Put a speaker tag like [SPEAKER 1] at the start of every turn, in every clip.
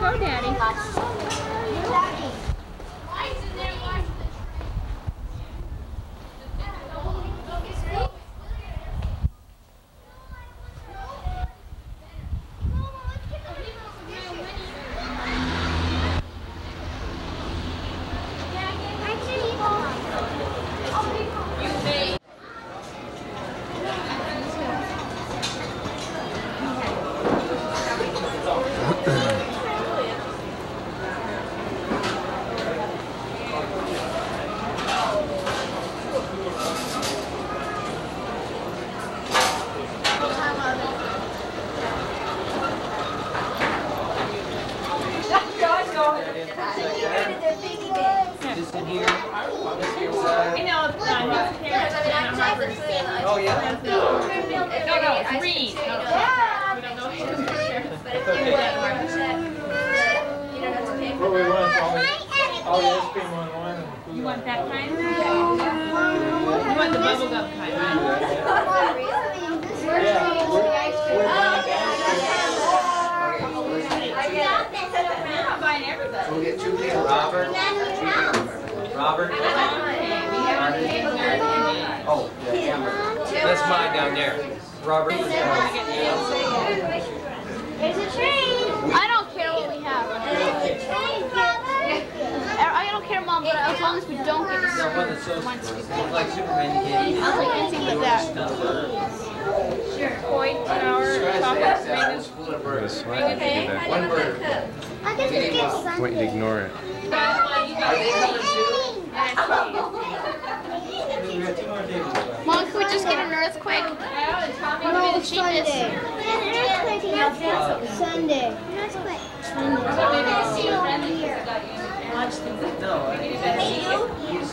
[SPEAKER 1] Go,
[SPEAKER 2] Daddy.
[SPEAKER 1] Side.
[SPEAKER 2] know it's not his parents, Anna Harper's.
[SPEAKER 1] Oh, yeah?
[SPEAKER 2] No, no, three. No, we don't know his parents.
[SPEAKER 3] What we want, all the, all the ice cream on one
[SPEAKER 2] You want that kind? You want the bubble kind, right?
[SPEAKER 3] Yeah, we're, we're
[SPEAKER 2] You're not buying everybody.
[SPEAKER 1] We'll get two people. Robert. Robert. Oh, yeah, Amber. That's mine down there. Robert. There's a train.
[SPEAKER 4] I don't care what we have. I don't care, Mom, but as long as we don't get
[SPEAKER 1] That
[SPEAKER 4] this.
[SPEAKER 1] one that's so like Superman, you.
[SPEAKER 4] I don't like anything but that.
[SPEAKER 2] Koi, flour, chocolate, Reagan's.
[SPEAKER 5] I'm sweat if you do that.
[SPEAKER 1] One bird.
[SPEAKER 6] I guess we get
[SPEAKER 5] I want you to ignore it.
[SPEAKER 1] Are they coming too?
[SPEAKER 3] We got two more tables left.
[SPEAKER 4] Mom, can we just get an earthquake?
[SPEAKER 6] No,
[SPEAKER 4] the cheapest.
[SPEAKER 6] Sundae. Sundae. That's quick.
[SPEAKER 1] No. I- He's,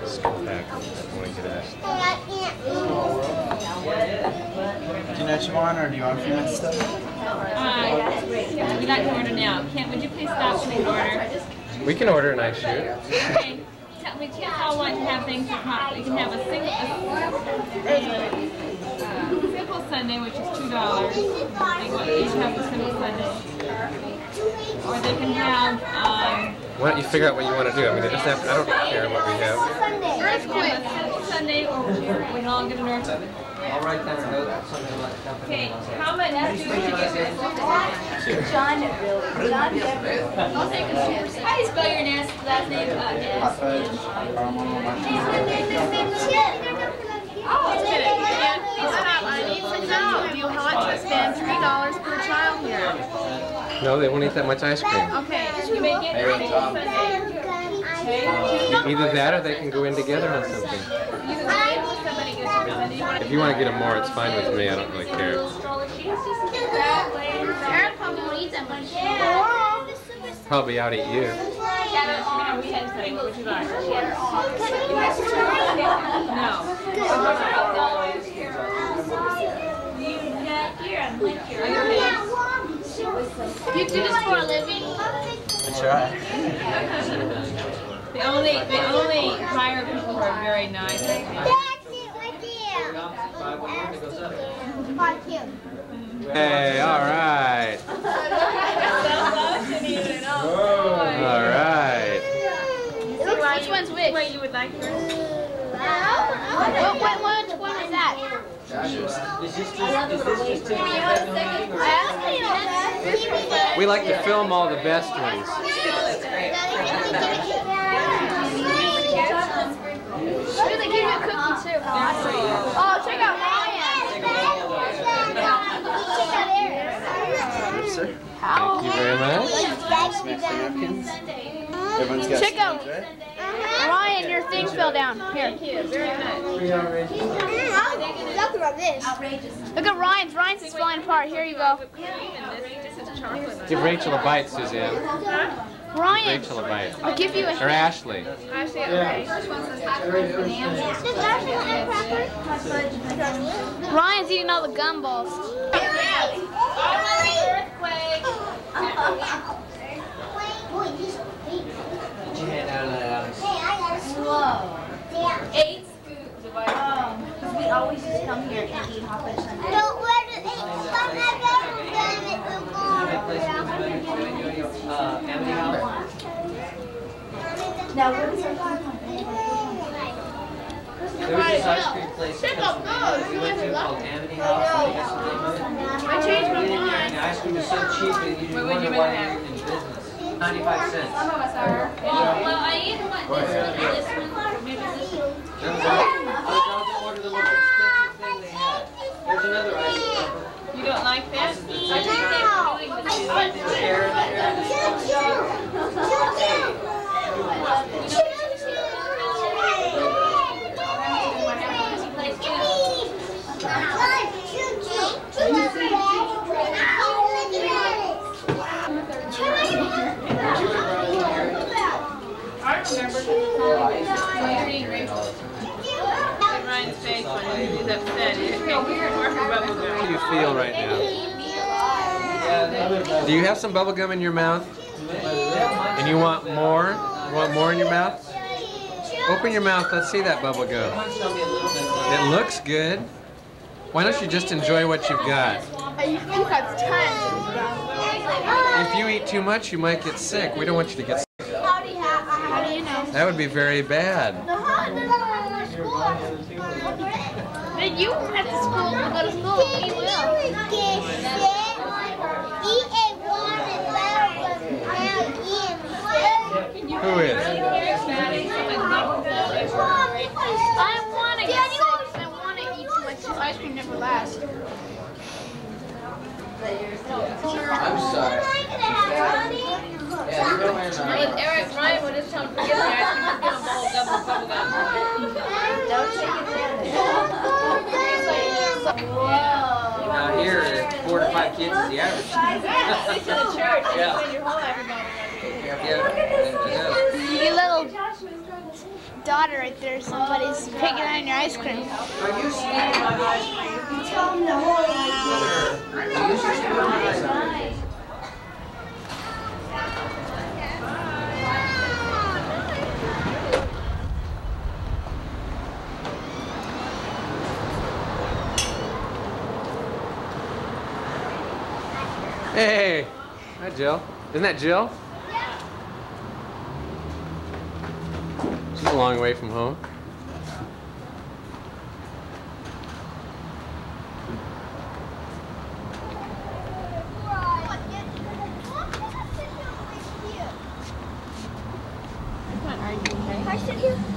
[SPEAKER 5] Just go back. I want to get asked.
[SPEAKER 6] Hey, I can't move.
[SPEAKER 7] Do you know what you want, or do you want a few minutes stuff?
[SPEAKER 2] Uh, we'd like to order now. Kent, would you please stop and order?
[SPEAKER 5] We can order an ice shoot.
[SPEAKER 2] Okay. Tell- We can't all want to have things that's not, we can have a single, a, uh, simple sundae, which is two dollars. They want each have a simple sundae. Or they can have, um,
[SPEAKER 5] Why don't you figure out what you want to do? I mean, it doesn't have, I don't care what we have.
[SPEAKER 2] Sundae. sundae, or we can all get an order.
[SPEAKER 1] I'll write down a note, something about the company.
[SPEAKER 2] Okay, how much do you want to get this?
[SPEAKER 8] John, really, John Dever.
[SPEAKER 2] I'll take a chance. How do you spell your last, last name? Uh, S.
[SPEAKER 4] Oh, it's good. Yeah, please stop. I need to know. Do you want to spend three dollars per child here?
[SPEAKER 5] No, they won't eat that much ice cream.
[SPEAKER 2] Okay, you may get a single sundae.
[SPEAKER 5] Either that or they can go in together on something. If you want to get them more, it's fine with me. I don't really care.
[SPEAKER 4] Eric probably won't eat that much.
[SPEAKER 5] Probably out eat you.
[SPEAKER 2] to, we had something, what would you like? No.
[SPEAKER 4] You do this for a living?
[SPEAKER 7] I try.
[SPEAKER 2] The only, the only higher people who are very nice.
[SPEAKER 6] That's it right there. Fuck.
[SPEAKER 5] Hey, all right. All right.
[SPEAKER 4] Which one's which?
[SPEAKER 2] Wait, you would like yours?
[SPEAKER 4] What, what, which one is that?
[SPEAKER 1] Is this just, is this just typical Vietnamese or-
[SPEAKER 4] I
[SPEAKER 5] We like to film all the best ones.
[SPEAKER 4] Ooh, they give you a cookie too. Oh, check out Ryan.
[SPEAKER 7] Sir.
[SPEAKER 5] Thank you very much.
[SPEAKER 7] Smash napkins. Everyone's got
[SPEAKER 4] Check out
[SPEAKER 7] spoons, right?
[SPEAKER 4] Ryan. Your thing fell down. Here.
[SPEAKER 1] Three hours.
[SPEAKER 6] Nothing about this.
[SPEAKER 4] Look at Ryan's. Ryan's is falling apart. Here you go.
[SPEAKER 5] Give Rachel a bite, Suzanne.
[SPEAKER 4] Ryan,
[SPEAKER 5] Rachel a bite.
[SPEAKER 4] I'll give you a
[SPEAKER 5] Or
[SPEAKER 4] a.
[SPEAKER 5] Ashley.
[SPEAKER 4] Ryan's eating all the gumballs.
[SPEAKER 1] Get your hand out of that, Alex.
[SPEAKER 8] Eight scoops of ice cream. We always just come here and eat hot fudge sundae.
[SPEAKER 6] Don't let it eat some of them. It will
[SPEAKER 1] That place
[SPEAKER 6] go.
[SPEAKER 1] Amity
[SPEAKER 8] Now, what is our
[SPEAKER 1] There was this ice cream place in Pennsylvania we went to called Amity House. I think that's the name of it.
[SPEAKER 4] I changed my
[SPEAKER 1] And
[SPEAKER 4] mind.
[SPEAKER 1] the ice cream was so cheap that you
[SPEAKER 2] What would
[SPEAKER 1] wonder
[SPEAKER 2] you
[SPEAKER 1] why
[SPEAKER 2] have?
[SPEAKER 1] you're in business. Ninety-five cents.
[SPEAKER 8] Some of us are.
[SPEAKER 2] Well, well I either want this one or this one. Maybe this one.
[SPEAKER 1] That was all. I was going to order the most expensive thing they had. There's another ice cream.
[SPEAKER 2] You don't like this?
[SPEAKER 6] I know.
[SPEAKER 2] You're eating Rachel. Look at Ryan's face when he's
[SPEAKER 5] How do you feel right now? Do you have some bubble gum in your mouth? And you want more? You want more in your mouth? Open your mouth. Let's see that bubble gum. It looks good. Why don't you just enjoy what you've got? If you eat too much, you might get sick. We don't want you to get sick. That would be very bad.
[SPEAKER 4] Then you have to school go to school. We will.
[SPEAKER 5] Who is?
[SPEAKER 4] I want to get sick. I want to eat too much. This ice cream never lasts.
[SPEAKER 1] I'm sorry. Yeah, you don't mind.
[SPEAKER 2] With Eric, Ryan would just tell him to the ice cream. Get a bubble gum, bubble gum.
[SPEAKER 1] Now here, it's four to five kids is the average.
[SPEAKER 2] It's in the church. and
[SPEAKER 1] Yeah.
[SPEAKER 2] You spend your whole life.
[SPEAKER 1] Yeah,
[SPEAKER 4] Your little daughter right there. Somebody's picking on your ice cream.
[SPEAKER 1] Are you sneaking on ice cream? Tell them the whole Are you sneaking on ice cream?
[SPEAKER 5] Hey! Hi, Jill. Isn't that Jill? Yeah. She's a long way from home.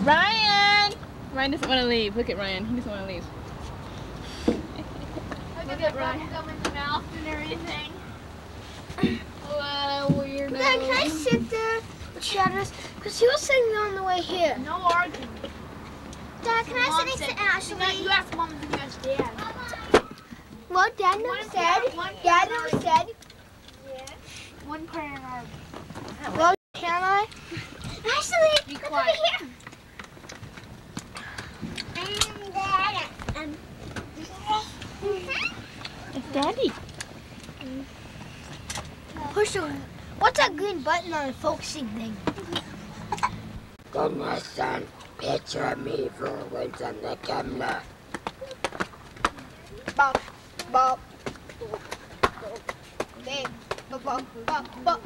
[SPEAKER 2] Ryan! Ryan doesn't want to leave. Look at Ryan. He doesn't want to leave.
[SPEAKER 4] Look at Ryan. Gum in the mouth and everything. What a weirdo.
[SPEAKER 6] Dad, can I sit there with Shadows? Because he was sitting there on the way here.
[SPEAKER 4] No argument.
[SPEAKER 6] Dad, can I sit next to
[SPEAKER 4] You got-
[SPEAKER 6] Ashley?
[SPEAKER 4] You asked mom and you asked dad.
[SPEAKER 6] Well, Dad never
[SPEAKER 4] One
[SPEAKER 6] said.
[SPEAKER 4] parent- one
[SPEAKER 6] Dad
[SPEAKER 4] parent
[SPEAKER 6] never said.
[SPEAKER 4] One parent argument.
[SPEAKER 6] Well, can I? Ashley,
[SPEAKER 4] Be
[SPEAKER 6] look
[SPEAKER 4] quiet.
[SPEAKER 6] over here. And Dad, um,
[SPEAKER 2] It's Daddy.
[SPEAKER 6] push on. What's that green button on the focusing thing?
[SPEAKER 9] Then my son picture me for forwards on the camera.
[SPEAKER 6] Bop, bop. Big, bop, bop, bop, bop.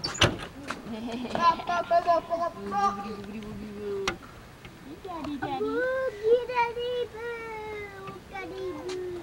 [SPEAKER 6] Bop, bop, bop, bop, bop, bop.
[SPEAKER 2] Daddy,
[SPEAKER 6] Boogie daddy boo, daddy boo.
[SPEAKER 2] Here, put,